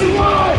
you are.